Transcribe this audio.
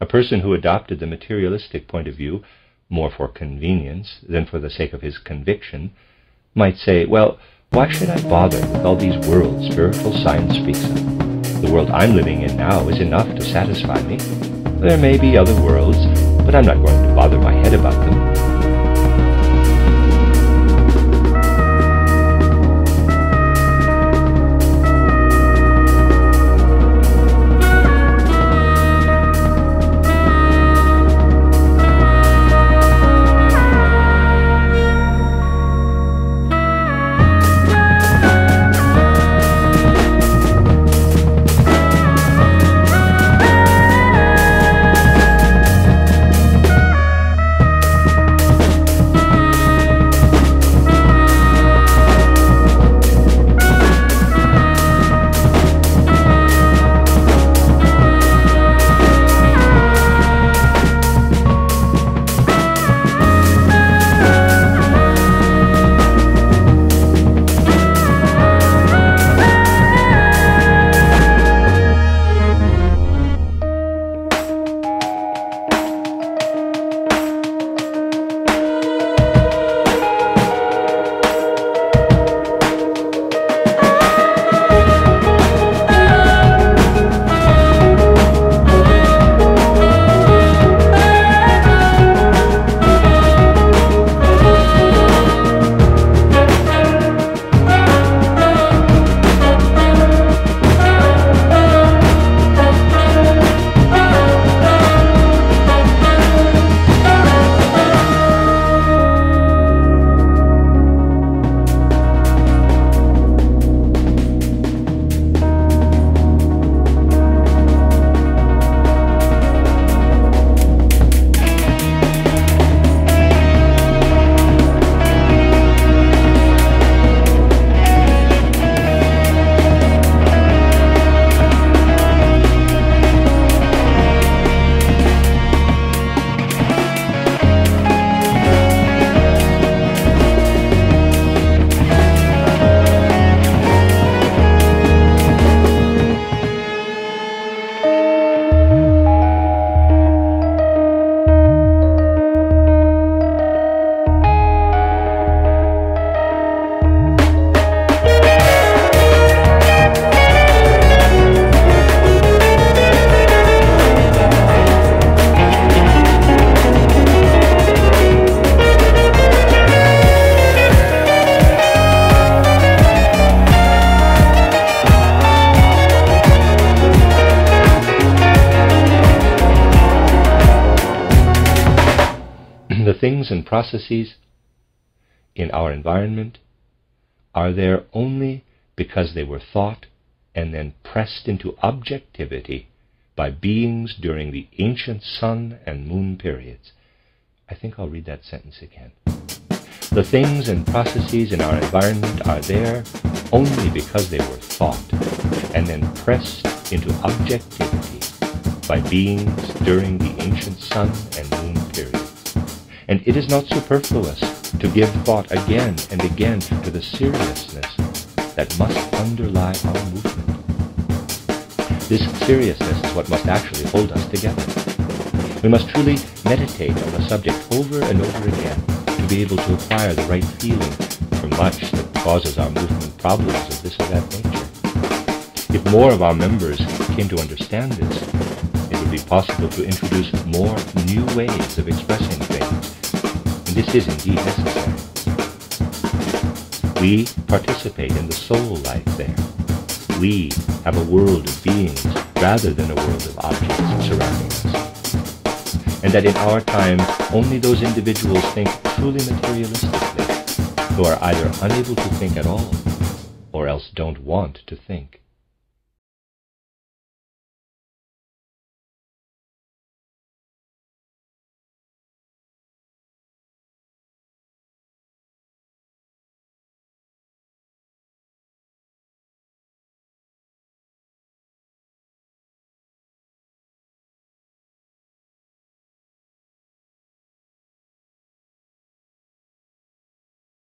A person who adopted the materialistic point of view more for convenience than for the sake of his conviction might say, well, why should I bother with all these worlds spiritual science speaks of? The world I'm living in now is enough to satisfy me. There may be other worlds, but I'm not going to bother my head about them. the things and processes in our environment are there only because they were thought and then pressed into objectivity by beings during the ancient sun and moon periods. I think I'll read that sentence again. The things and processes in our environment are there only because they were thought and then pressed into objectivity by beings during the ancient sun and moon periods and it is not superfluous to give thought again and again to the seriousness that must underlie our movement. This seriousness is what must actually hold us together. We must truly meditate on the subject over and over again to be able to acquire the right feeling for much that causes our movement problems of this or that nature. If more of our members came to understand this, it would be possible to introduce more new ways of expressing this is indeed necessary. We participate in the soul life there. We have a world of beings rather than a world of objects surrounding us. And that in our time, only those individuals think truly materialistically who are either unable to think at all or else don't want to think.